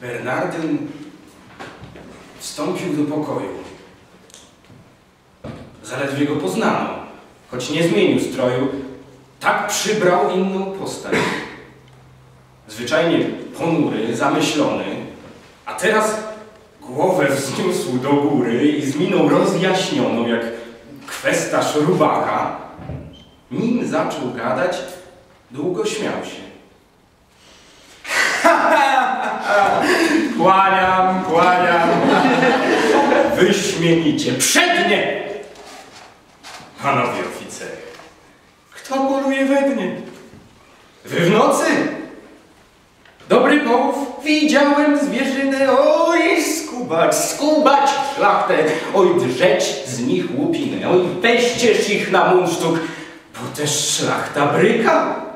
Bernardyn wstąpił do pokoju. Zaledwie go poznano, choć nie zmienił stroju, tak przybrał inną postać. Zwyczajnie ponury, zamyślony, a teraz głowę wzniósł do góry i z miną rozjaśnioną, jak kwestarz rubaka, nim zaczął gadać, długo śmiał się. Kłaniam, kłaniam. Wyśmienicie, przednie! Panowie oficery, kto poluje we dnie? Wy w nocy? Dobry połów, widziałem zwierzynę, oj skubać, skubać szlachtę, oj drzeć z nich łupinę, oj weźcież ich na munsztuk, bo też szlachta bryka.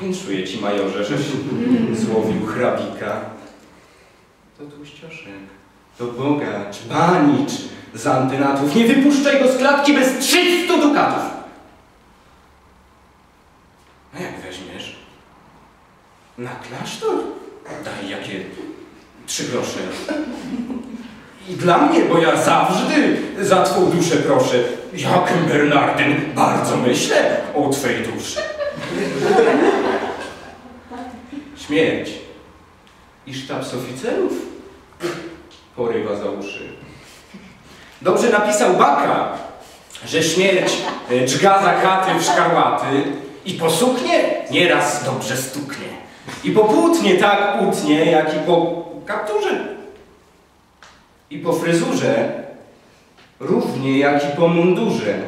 Winszuję ci, majorze, żeś złowił hrabika. To tłuścioszek, to bogacz, banicz z antynatów. Nie wypuszczaj go z klatki bez 300 dukatów. A jak weźmiesz? Na klasztor? Daj jakie trzy grosze. I dla mnie, bo ja zawsze za twą duszę proszę. Jakem Bernardyn, bardzo myślę o twej duszy. Śmierć i sztabs oficerów porywa za uszy. Dobrze napisał Baka, że śmierć e, dżga za katy w szkarłaty i po suknie nieraz dobrze stuknie. I po płótnie tak utnie, jak i po kapturze. I po fryzurze równie jak i po mundurze.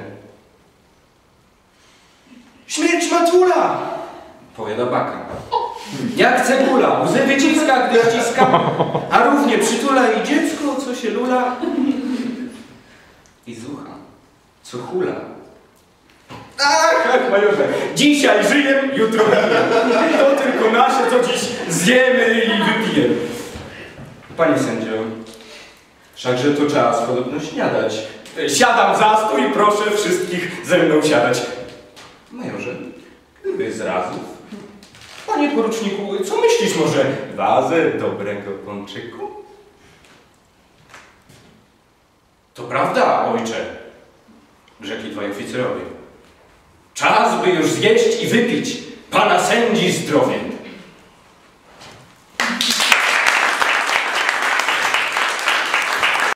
Śmierć matula, powiada Baka. Jak cebula, łzy wyciska, gdy ściska, a równie przytula i dziecko, co się lula i zucha, co hula. Ach, ach, majorze, dzisiaj żyję, jutro piję. To tylko nasze, co dziś zjemy i wypijemy. Panie sędzio, wszakże to czas podobno śniadać. Siadam za stół i proszę wszystkich ze mną siadać. Majorze, gdyby z. Panie poruczniku, co myślisz może? Wazę dobrego pączyku? To prawda, ojcze, rzekli dwaj oficerowie. Czas, by już zjeść i wypić pana sędzi zdrowie.